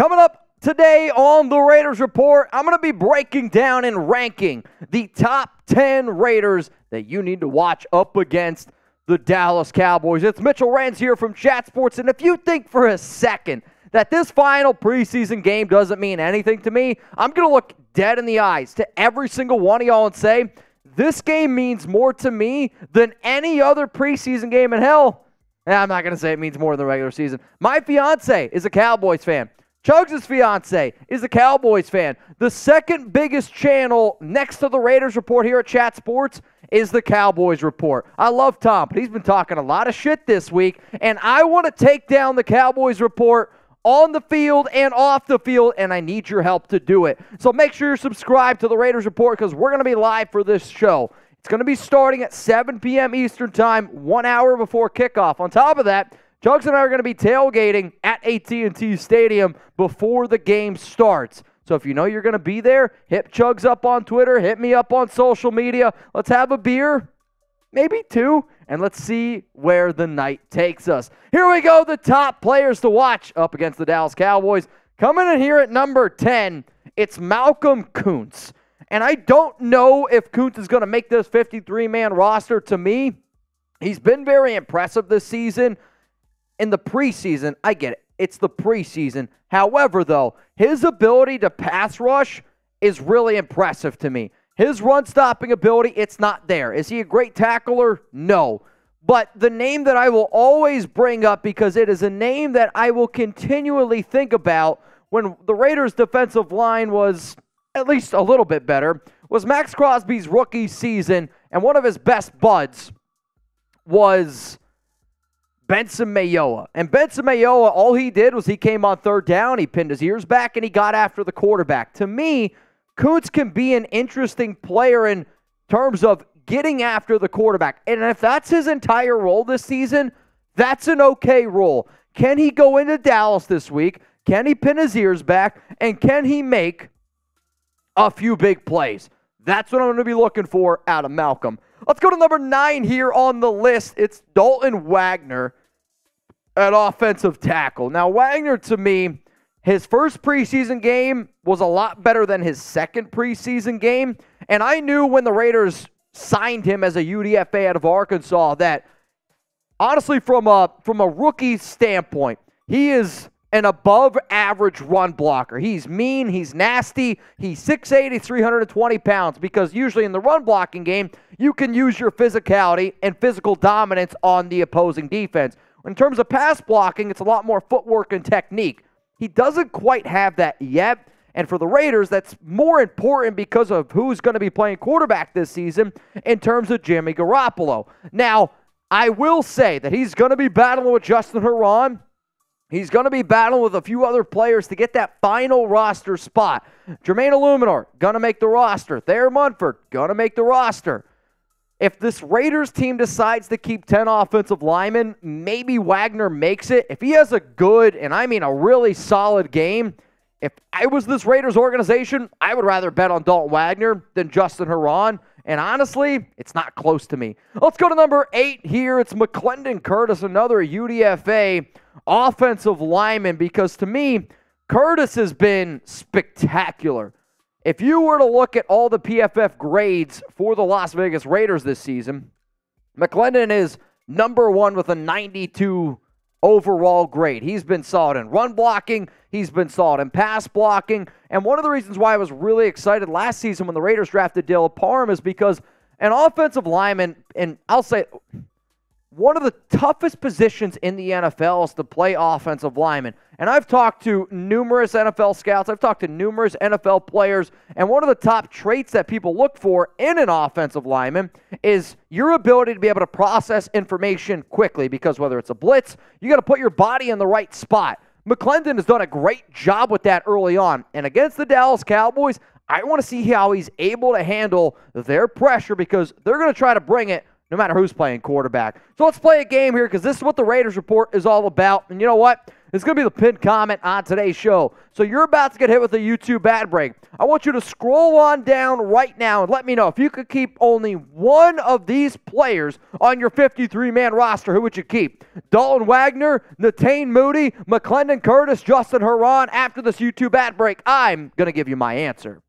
Coming up today on the Raiders Report, I'm going to be breaking down and ranking the top 10 Raiders that you need to watch up against the Dallas Cowboys. It's Mitchell Renz here from Chat Sports. And if you think for a second that this final preseason game doesn't mean anything to me, I'm going to look dead in the eyes to every single one of y'all and say, this game means more to me than any other preseason game in hell. I'm not going to say it means more than the regular season. My fiance is a Cowboys fan. Chugs' fiance is a Cowboys fan. The second biggest channel next to the Raiders report here at Chat Sports is the Cowboys report. I love Tom, but he's been talking a lot of shit this week, and I want to take down the Cowboys report on the field and off the field, and I need your help to do it. So make sure you're subscribed to the Raiders report because we're going to be live for this show. It's going to be starting at 7 p.m. Eastern Time, one hour before kickoff. On top of that, Chugs and I are going to be tailgating at AT&T Stadium before the game starts. So if you know you're going to be there, hit Chugs up on Twitter, hit me up on social media. Let's have a beer, maybe two, and let's see where the night takes us. Here we go, the top players to watch up against the Dallas Cowboys. Coming in here at number 10, it's Malcolm Koonce. And I don't know if Koonce is going to make this 53 man roster. To me, he's been very impressive this season in the preseason, I get it. It's the preseason. However, though, his ability to pass rush is really impressive to me. His run stopping ability, it's not there. Is he a great tackler? No. But the name that I will always bring up because it is a name that I will continually think about when the Raiders' defensive line was at least a little bit better was Maxx Crosby's rookie season, and one of his best buds was Benson Mayowa. And Benson Mayowa, all he did was he came on third down, he pinned his ears back, and he got after the quarterback. To me, Koonce can be an interesting player in terms of getting after the quarterback. And if that's his entire role this season, that's an okay role. Can he go into Dallas this week? Can he pin his ears back? And can he make a few big plays? That's what I'm going to be looking for out of Malcolm. Let's go to number nine here on the list. It's Dalton Wagner at offensive tackle. Now, Wagner, to me, his first preseason game was a lot better than his second preseason game. And I knew when the Raiders signed him as a UDFA out of Arkansas that honestly, from a from a rookie standpoint, he is an above average run blocker. He's mean, he's nasty, he's 6'8, 320 pounds because usually in the run blocking game, you can use your physicality and physical dominance on the opposing defense. In terms of pass blocking, it's a lot more footwork and technique. He doesn't quite have that yet. And for the Raiders, that's more important because of who's going to be playing quarterback this season in terms of Jimmy Garoppolo. Now, I will say that he's going to be battling with Justin Herron. He's going to be battling with a few other players to get that final roster spot. Jermaine Eluemunor, going to make the roster. Thayer Munford, going to make the roster. If this Raiders team decides to keep 10 offensive linemen, maybe Wagner makes it. If he has a good, and I mean a really solid game, if I was this Raiders organization, I would rather bet on Dalton Wagner than Justin Herron. And honestly, it's not close to me. Let's go to number eight here. It's McClendon Curtis, another UDFA offensive lineman, because to me, Curtis has been spectacular. If you were to look at all the PFF grades for the Las Vegas Raiders this season, McClendon is number one with a 92 overall grade. He's been solid in run blocking, he's been solid in pass blocking. And one of the reasons why I was really excited last season when the Raiders drafted Dylan Parham is because an offensive lineman, and I'll say one of the toughest positions in the NFL is to play offensive lineman. And I've talked to numerous NFL scouts, I've talked to numerous NFL players, and one of the top traits that people look for in an offensive lineman is your ability to be able to process information quickly because whether it's a blitz, you got to put your body in the right spot. McClendon has done a great job with that early on. And against the Dallas Cowboys, I want to see how he's able to handle their pressure because they're going to try to bring it no matter who's playing quarterback. So let's play a game here because this is what the Raiders report is all about. And you know what? It's going to be the pinned comment on today's show. So you're about to get hit with a YouTube ad break. I want you to scroll on down right now and let me know if you could keep only one of these players on your 53 man roster, who would you keep? Dalton Wagner, Netane Muti, McClendon Curtis, Justin Herron. After this YouTube ad break, I'm going to give you my answer.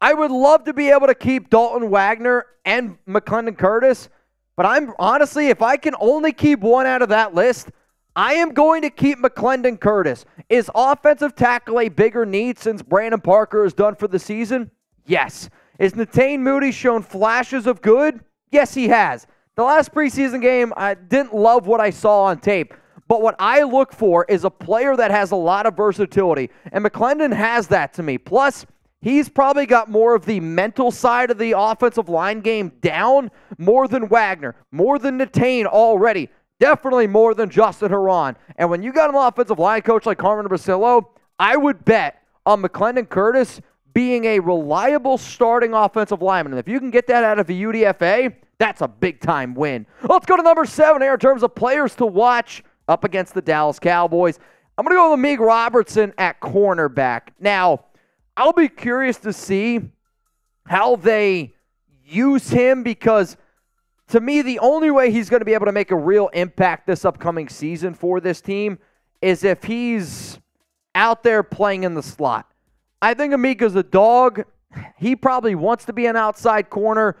I would love to be able to keep Dalton Wagner and McClendon Curtis, but I'm honestly, if I can only keep one out of that list, I am going to keep McClendon Curtis. Is offensive tackle a bigger need since Brandon Parker is done for the season? Yes. Is Netane Muti shown flashes of good? Yes, he has. The last preseason game, I didn't love what I saw on tape. But what I look for is a player that has a lot of versatility. And McClendon has that to me. Plus, He's probably got more of the mental side of the offensive line game down more than Wagner, more than Netane already, definitely more than Justin Herron. And when you got an offensive line coach like Carmen Bricillo, I would bet on McClendon Curtis being a reliable starting offensive lineman. And if you can get that out of the UDFA, that's a big time win. Let's go to number seven here in terms of players to watch up against the Dallas Cowboys. I'm going to go with Amik Robertson at cornerback. Now, I'll be curious to see how they use him because to me, the only way he's going to be able to make a real impact this upcoming season for this team is if he's out there playing in the slot. I think Amik's a dog. He probably wants to be an outside corner,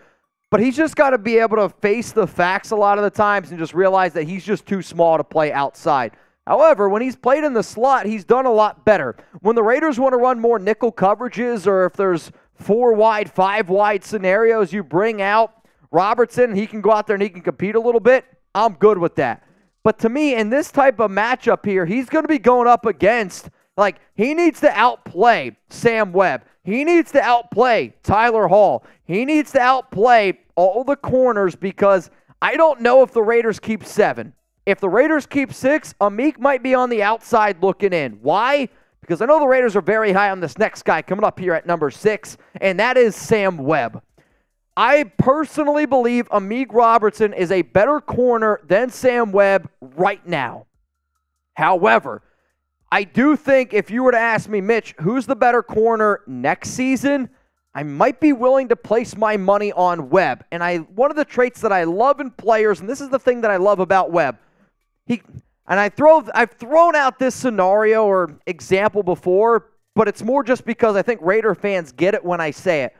but he's just got to be able to face the facts a lot of the times and just realize that he's just too small to play outside. However, when he's played in the slot, he's done a lot better. When the Raiders want to run more nickel coverages or if there's four wide, five wide scenarios, you bring out Robertson, he can go out there and he can compete a little bit. I'm good with that. But to me, in this type of matchup here, he's going to be going up against, like, he needs to outplay Sam Webb. He needs to outplay Tyler Hall. He needs to outplay all the corners because I don't know if the Raiders keep seven. If the Raiders keep six, Amik might be on the outside looking in. Why? Because I know the Raiders are very high on this next guy coming up here at number six, and that is Sam Webb. I personally believe Amik Robertson is a better corner than Sam Webb right now. However, I do think if you were to ask me, Mitch, who's the better corner next season? I might be willing to place my money on Webb. And I one of the traits that I love in players, and this is the thing that I love about Webb, he and I throw I've thrown out this scenario or example before, but it's more just because I think Raider fans get it when I say it.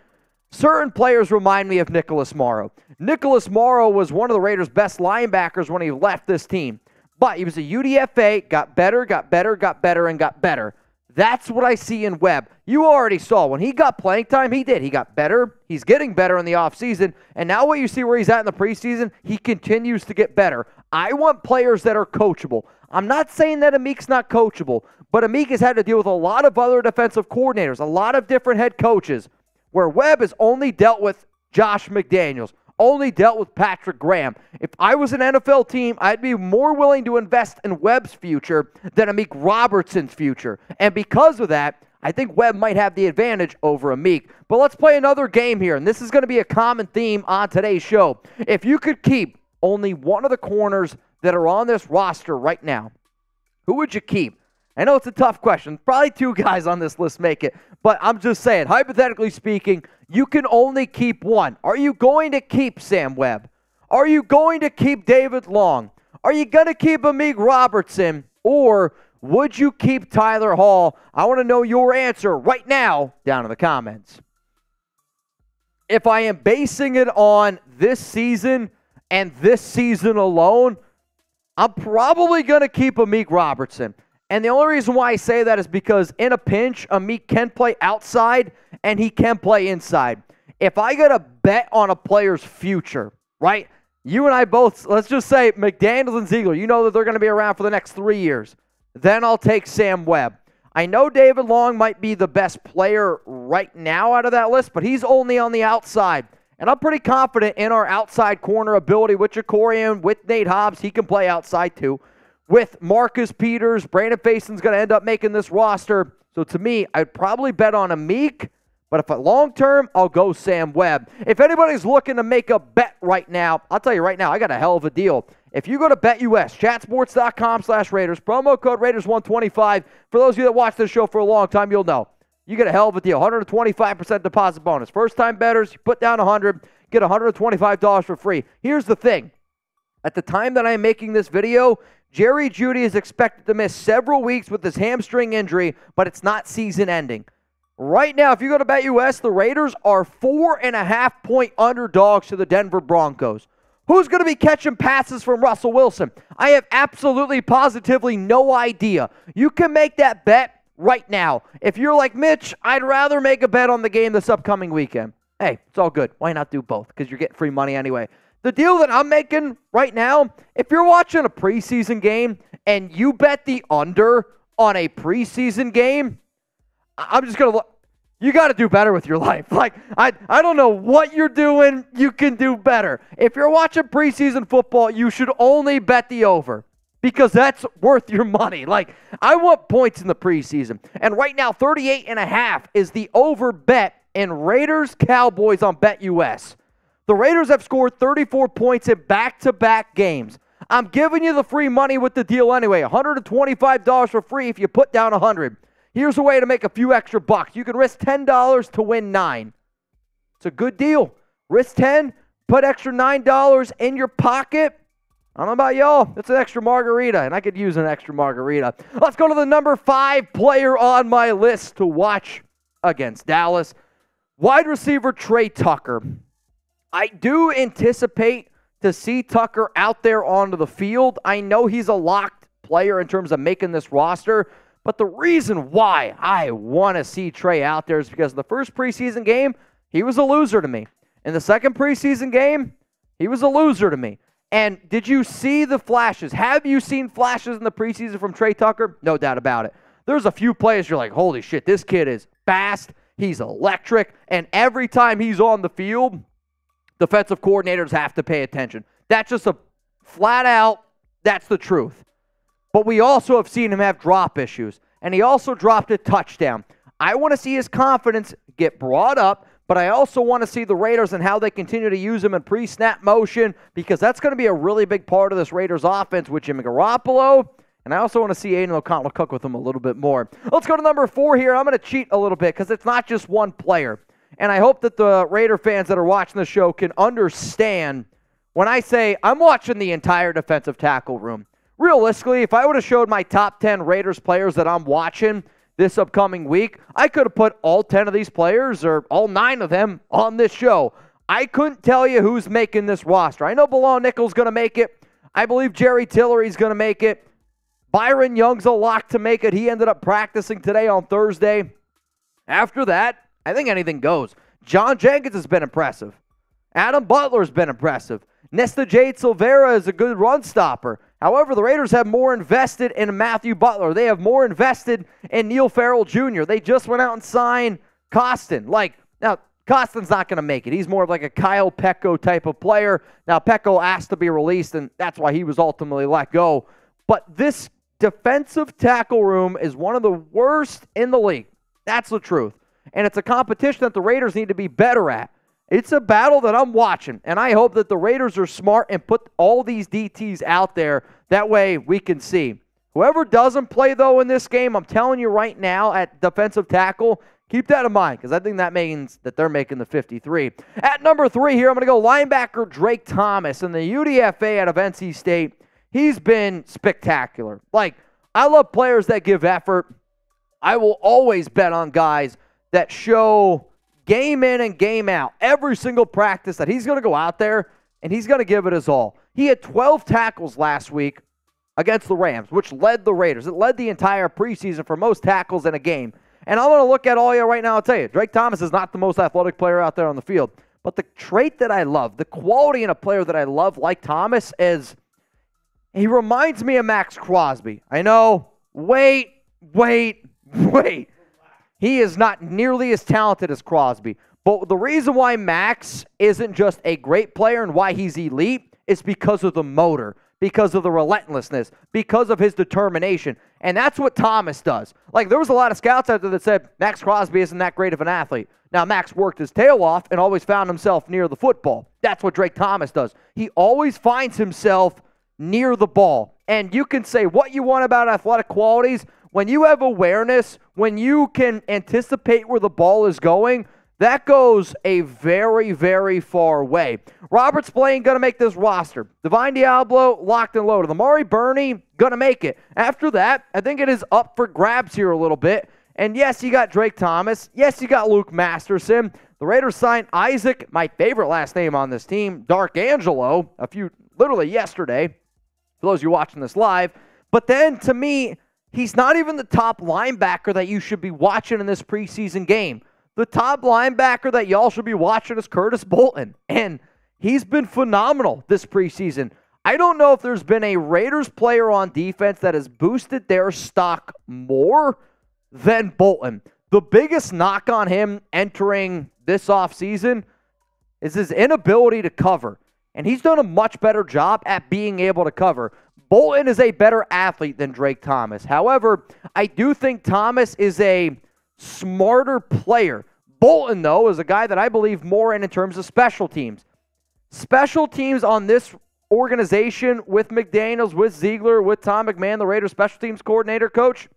Certain players remind me of Nicholas Morrow. Nicholas Morrow was one of the Raiders' best linebackers when he left this team. But he was a UDFA, got better, got better, got better, and got better. That's what I see in Webb. You already saw when he got playing time, he did. He got better. He's getting better in the offseason. And now, what you see where he's at in the preseason, he continues to get better. I want players that are coachable. I'm not saying that Amik's not coachable, but Amik has had to deal with a lot of other defensive coordinators, a lot of different head coaches, where Webb has only dealt with Josh McDaniels, only dealt with Patrick Graham. If I was an NFL team, I'd be more willing to invest in Webb's future than Amik Robertson's future. And because of that, I think Webb might have the advantage over Amik. But let's play another game here, and this is going to be a common theme on today's show. If you could keep only one of the corners that are on this roster right now, who would you keep? I know it's a tough question. Probably two guys on this list make it, but I'm just saying, hypothetically speaking, you can only keep one. Are you going to keep Sam Webb? Are you going to keep David Long? Are you going to keep Amik Robertson? Or would you keep Tyler Hall? I want to know your answer right now down in the comments. If I am basing it on this season, and this season alone, I'm probably going to keep Amik Robertson. And the only reason why I say that is because in a pinch, Amik can play outside and he can play inside. If I get a bet on a player's future, right? You and I both, let's just say McDaniels and Ziegler, you know that they're going to be around for the next three years. Then I'll take Sam Webb. I know David Long might be the best player right now out of that list, but he's only on the outside. And I'm pretty confident in our outside corner ability with Jakorian, with Nate Hobbs. He can play outside too. With Marcus Peters, Brandon Facyson's going to end up making this roster. So to me, I'd probably bet on Amik. But if a long term, I'll go Sam Webb. If anybody's looking to make a bet right now, I'll tell you right now, I got a hell of a deal. If you go to BetUS, chatsports.com slash Raiders, promo code Raiders125, for those of you that watch this show for a long time, you'll know. You get a hell of a deal. 125% deposit bonus. First time bettors, you put down 100, get $125 for free. Here's the thing. At the time that I'm making this video, Jerry Jeudy is expected to miss several weeks with his hamstring injury, but it's not season ending. Right now, if you go to BetUS, the Raiders are four and a half point underdogs to the Denver Broncos. Who's going to be catching passes from Russell Wilson? I have absolutely positively no idea. You can make that bet right now. If you're like Mitch, I'd rather make a bet on the game this upcoming weekend. Hey, it's all good. Why not do both? Because you're getting free money anyway. The deal that I'm making right now, if you're watching a preseason game and you bet the under on a preseason game, I'm just going to look. You got to do better with your life. Like, I, I don't know what you're doing. You can do better. If you're watching preseason football, you should only bet the over because that's worth your money. Like, I want points in the preseason. And right now, 38 and a half is the over bet in Raiders Cowboys on BetUS. The Raiders have scored 34 points in back to back games. I'm giving you the free money with the deal anyway. $125 for free if you put down 100. Here's a way to make a few extra bucks. You can risk $10 to win 9. It's a good deal. Risk 10, put extra $9 in your pocket. I don't know about y'all. It's an extra margarita, and I could use an extra margarita. Let's go to the number five player on my list to watch against Dallas. Wide receiver Tre Tucker. I do anticipate to see Tucker out there onto the field. I know he's a locked player in terms of making this roster, but the reason why I want to see Tre out there is because the first preseason game, he was a loser to me. In the second preseason game, he was a loser to me. And did you see the flashes? Have you seen flashes in the preseason from Tre Tucker? No doubt about it. There's a few plays you're like, holy shit, this kid is fast. He's electric. And every time he's on the field, defensive coordinators have to pay attention. That's just a flat out, that's the truth. But we also have seen him have drop issues, and he also dropped a touchdown. I want to see his confidence get brought up, but I also want to see the Raiders and how they continue to use him in pre snap motion because that's going to be a really big part of this Raiders offense with Jimmy Garoppolo. And I also want to see Aidan O'Connell cook with him a little bit more. Let's go to number four here. I'm going to cheat a little bit because it's not just one player. And I hope that the Raider fans that are watching the show can understand when I say I'm watching the entire defensive tackle room realistically, if I would have showed my top 10 Raiders players that I'm watching this upcoming week, I could have put all 10 of these players or all nine of them on this show. I couldn't tell you who's making this roster. I know Bilal Nichols going to make it. I believe Jerry Tillery's going to make it. Byron Young's a lock to make it. He ended up practicing today on Thursday. After that, I think anything goes. John Jenkins has been impressive. Adam Butler's been impressive. Nesta Jade Silvera is a good run stopper. However, the Raiders have more invested in Matthew Butler. They have more invested in Neil Farrell Jr. They just went out and signed Costin. Like, now, Costin's not going to make it. He's more of like a Kyle Peko type of player. Now, Peko asked to be released, and that's why he was ultimately let go. But this defensive tackle room is one of the worst in the league. That's the truth. And it's a competition that the Raiders need to be better at. It's a battle that I'm watching, and I hope that the Raiders are smart and put all these DTs out there. That way we can see. Whoever doesn't play, though, in this game, I'm telling you right now at defensive tackle, keep that in mind because I think that means that they're making the 53. At number three here, I'm going to go linebacker Drake Thomas and the UDFA out of NC State. He's been spectacular. Like, I love players that give effort. I will always bet on guys that show game in and game out, every single practice that he's going to go out there and he's going to give it his all. He had 12 tackles last week against the Rams, which led the Raiders. It led the entire preseason for most tackles in a game. And I'm going to look at all you right now and tell you, Drake Thomas is not the most athletic player out there on the field. But the trait that I love, the quality in a player that I love like Thomas is he reminds me of Maxx Crosby. I know, wait, wait, wait. He is not nearly as talented as Crosby. But the reason why Maxx isn't just a great player and why he's elite is because of the motor, because of the relentlessness, because of his determination. And that's what Thomas does. Like, there was a lot of scouts out there that said Maxx Crosby isn't that great of an athlete. Now, Maxx worked his tail off and always found himself near the football. That's what Drake Thomas does. He always finds himself near the ball. And you can say what you want about athletic qualities. When you have awareness, when you can anticipate where the ball is going, that goes a very, very far way. Robert Spillane going to make this roster. Divine Deablo locked and loaded. Amari Burney going to make it. After that, I think it is up for grabs here a little bit. And yes, you got Drake Thomas. Yes, you got Luke Masterson. The Raiders signed Isaac, my favorite last name on this team, Darkangelo, a few, literally yesterday, for those of you watching this live. But then to me, he's not even the top linebacker that you should be watching in this preseason game. The top linebacker that y'all should be watching is Curtis Bolton. And he's been phenomenal this preseason. I don't know if there's been a Raiders player on defense that has boosted their stock more than Bolton. The biggest knock on him entering this offseason is his inability to cover. And he's done a much better job at being able to cover. Bolton is a better athlete than Drake Thomas. However, I do think Thomas is a smarter player. Bolton, though, is a guy that I believe more in in terms of special teams. Special teams on this organization with McDaniels, with Ziegler, with Tom McMahon, the Raiders special teams coordinator coach,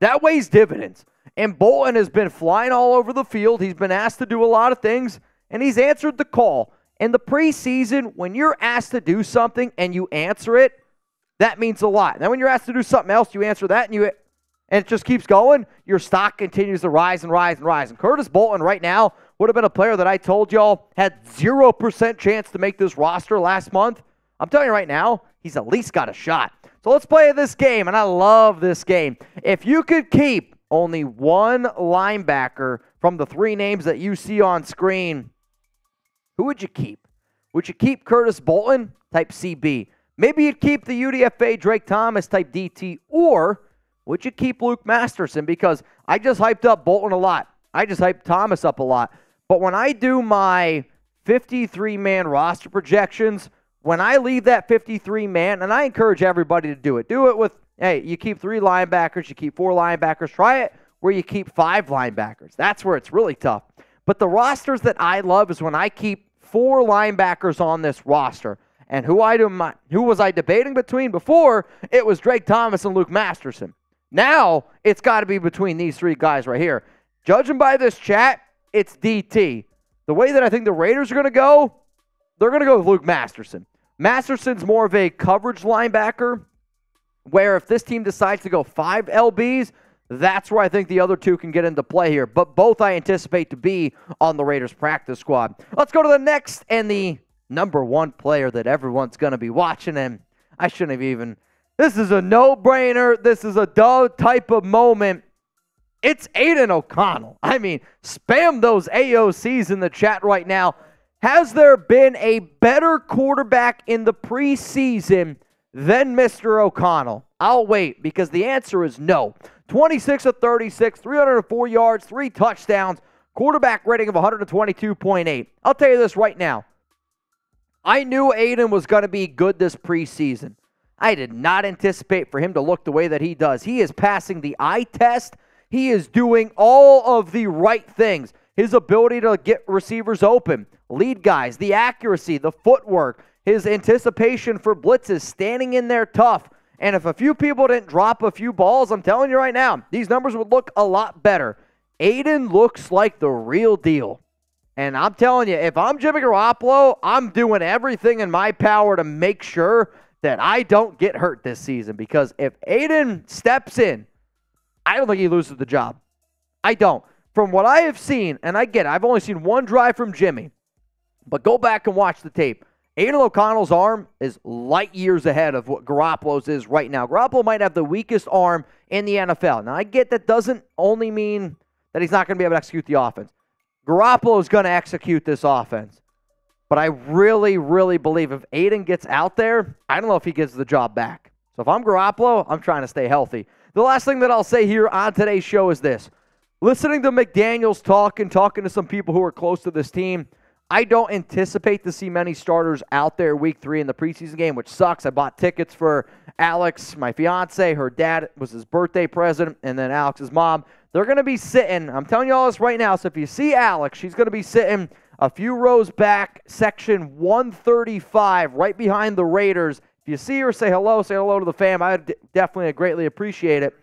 that weighs dividends. And Bolton has been flying all over the field. He's been asked to do a lot of things, and he's answered the call. In the preseason, when you're asked to do something and you answer it, that means a lot. Now, when you're asked to do something else, you answer that and you and it just keeps going, your stock continues to rise and rise and rise. And Curtis Bolton right now would have been a player that I told y'all had 0% chance to make this roster last month. I'm telling you right now, he's at least got a shot. So let's play this game, and I love this game. If you could keep only one linebacker from the three names that you see on screen, who would you keep? Would you keep Curtis Bolton, type CB? Maybe you'd keep the UDFA Drake Thomas, type DT, or would you keep Luke Masterson? Because I just hyped up Bolton a lot. I just hyped Thomas up a lot. But when I do my 53 man roster projections, when I leave that 53 man, and I encourage everybody to do it, do it with, hey, you keep three linebackers, you keep four linebackers, try it where you keep five linebackers. That's where it's really tough. But the rosters that I love is when I keep four linebackers on this roster. And who I do who was I debating between before? It was Drake Thomas and Luke Masterson. Now it's got to be between these three guys right here. Judging by this chat, it's DT. The way that I think the Raiders are going to go, they're going to go with Luke Masterson. Masterson's more of a coverage linebacker, where if this team decides to go five LBs, that's where I think the other two can get into play here. But both I anticipate to be on the Raiders practice squad. Let's go to the next and the number one player that everyone's going to be watching. And I shouldn't have even. This is a no brainer. This is a duh type of moment. It's Aidan O'Connell. I mean, spam those AOCs in the chat right now. Has there been a better quarterback in the preseason than Mr. O'Connell? I'll wait because the answer is no. 26 of 36, 304 yards, three touchdowns, quarterback rating of 122.8. I'll tell you this right now. I knew Aidan was going to be good this preseason. I did not anticipate for him to look the way that he does. He is passing the eye test. He is doing all of the right things. His ability to get receivers open, lead guys, the accuracy, the footwork, his anticipation for blitzes, standing in there tough. And if a few people didn't drop a few balls, I'm telling you right now, these numbers would look a lot better. Aidan looks like the real deal. And I'm telling you, if I'm Jimmy Garoppolo, I'm doing everything in my power to make sure that I don't get hurt this season. Because if Aidan steps in, I don't think he loses the job. I don't. From what I have seen, and I get it, I've only seen one drive from Jimmy. But go back and watch the tape. Aidan O'Connell's arm is light years ahead of what Garoppolo's is right now. Garoppolo might have the weakest arm in the NFL. Now, I get that doesn't only mean that he's not going to be able to execute the offense. Garoppolo is going to execute this offense. But I really, really believe if Aidan gets out there, I don't know if he gets the job back. So if I'm Garoppolo, I'm trying to stay healthy. The last thing that I'll say here on today's show is this. Listening to McDaniels talk and talking to some people who are close to this team, I don't anticipate to see many starters out there week three in the preseason game, which sucks. I bought tickets for Alex, my fiance. Her dad was his birthday present, and then Alex's mom. They're going to be sitting. I'm telling you all this right now. So if you see Alex, she's going to be sitting a few rows back, section 135, right behind the Raiders. If you see her, say hello, say hello to the fam. I definitely greatly appreciate it.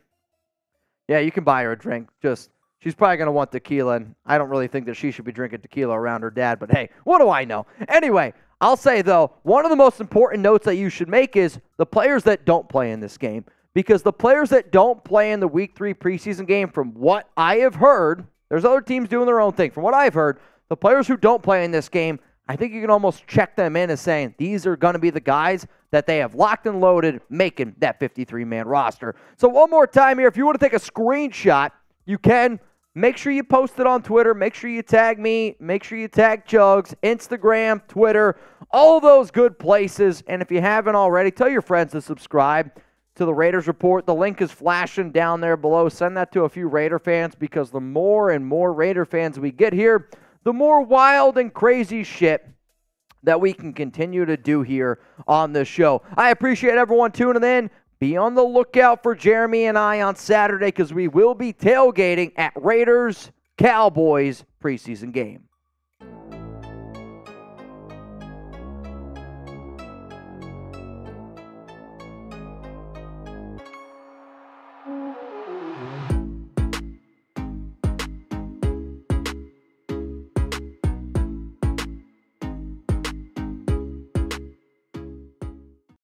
Yeah, you can buy her a drink. Just she's probably going to want tequila, and I don't really think that she should be drinking tequila around her dad, but hey, what do I know? Anyway, I'll say though, one of the most important notes that you should make is the players that don't play in this game. Because the players that don't play in the week three preseason game, from what I have heard, there's other teams doing their own thing. From what I've heard, the players who don't play in this game, I think you can almost check them in as saying these are going to be the guys that they have locked and loaded, making that 53 man roster. So, one more time here, if you want to take a screenshot, you can. Make sure you post it on Twitter. Make sure you tag me. Make sure you tag Chugs, Instagram, Twitter, all those good places. And if you haven't already, tell your friends to subscribe to the Raiders Report. The link is flashing down there below. Send that to a few Raider fans because the more and more Raider fans we get here, the more wild and crazy shit that we can continue to do here on this show. I appreciate everyone tuning in. Be on the lookout for Jeremy and I on Saturday because we will be tailgating at Raiders Cowboys preseason game.